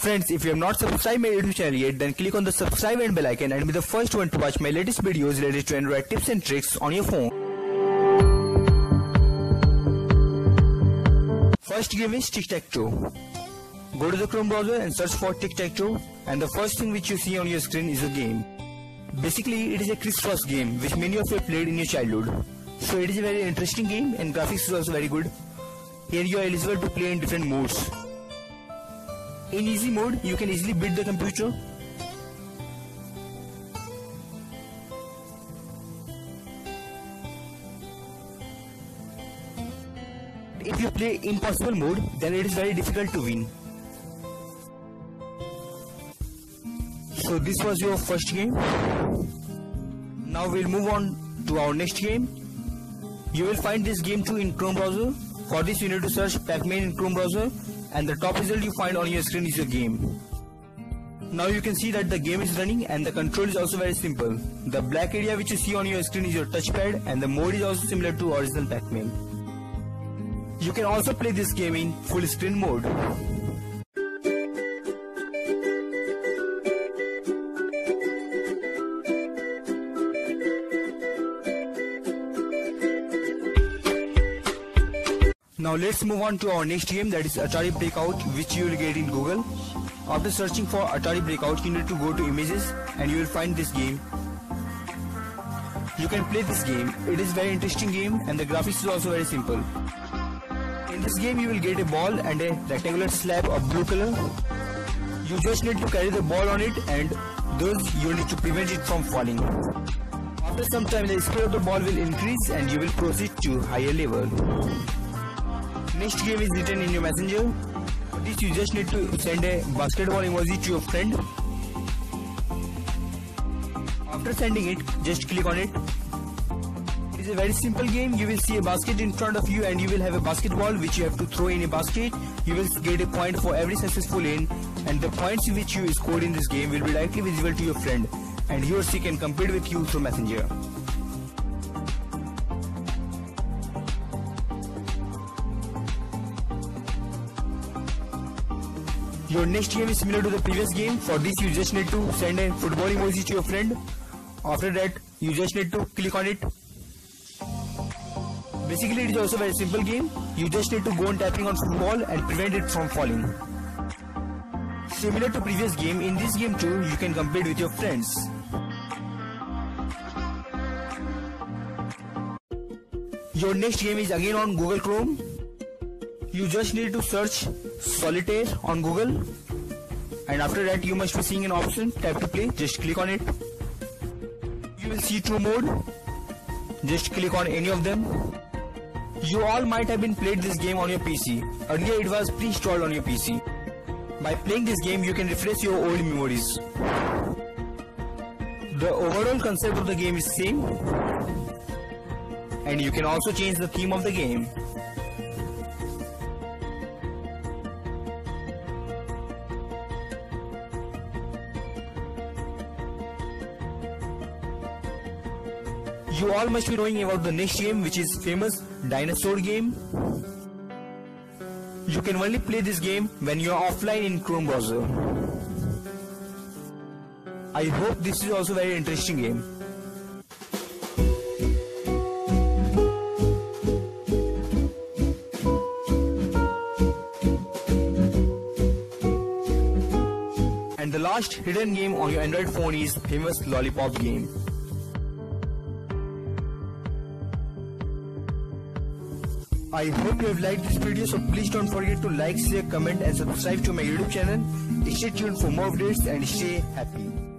Friends, if you have not subscribed my YouTube channel yet, then click on the subscribe and bell icon and be the first one to watch my latest videos related to Android tips and tricks on your phone. First game is Tic-Tac-Toe. Go to the Chrome browser and search for Tic-Tac-Toe and the first thing which you see on your screen is a game. Basically, it is a crisscross game which many of you played in your childhood. So it is a very interesting game and graphics is also very good. Here you are eligible to play in different modes. In easy mode, you can easily beat the computer. If you play impossible mode, then it is very difficult to win. So this was your first game. Now we'll move on to our next game. You will find this game too in Chrome browser. For this you need to search Pac-Man in Chrome browser and the top result you find on your screen is your game. Now you can see that the game is running and the control is also very simple. The black area which you see on your screen is your touchpad and the mode is also similar to original Pac-Man. You can also play this game in full screen mode. Now let's move on to our next game that is Atari Breakout which you will get in Google. After searching for Atari Breakout you need to go to images and you will find this game. You can play this game. It is very interesting game and the graphics is also very simple. In this game you will get a ball and a rectangular slab of blue color. You just need to carry the ball on it and thus you need to prevent it from falling. After some time the speed of the ball will increase and you will proceed to higher level. Next game is written in your messenger. For this you just need to send a basketball emoji to your friend. After sending it, just click on it. It is a very simple game. You will see a basket in front of you and you will have a basketball which you have to throw in a basket. You will get a point for every successful in and the points which you scored in this game will be directly visible to your friend and he or she can compete with you through messenger. Your next game is similar to the previous game. For this you just need to send a football emoji to your friend. After that you just need to click on it. Basically it is also a very simple game. You just need to go on tapping on football and prevent it from falling. Similar to previous game, in this game too you can compete with your friends. Your next game is again on Google Chrome you just need to search solitaire on google and after that you must be seeing an option. Tap to play. Just click on it. You will see two mode. Just click on any of them. You all might have been played this game on your pc earlier it was pre-installed on your pc by playing this game you can refresh your old memories. The overall concept of the game is same and you can also change the theme of the game You all must be knowing about the next game which is famous dinosaur game. You can only play this game when you are offline in Chrome browser. I hope this is also very interesting game. And the last hidden game on your Android phone is famous lollipop game. I hope you have liked this video so please don't forget to like, share, comment and subscribe to my YouTube channel. Stay tuned for more updates and stay happy.